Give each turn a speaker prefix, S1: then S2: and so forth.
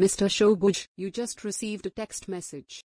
S1: Mr. Shobuj, you just received a text message.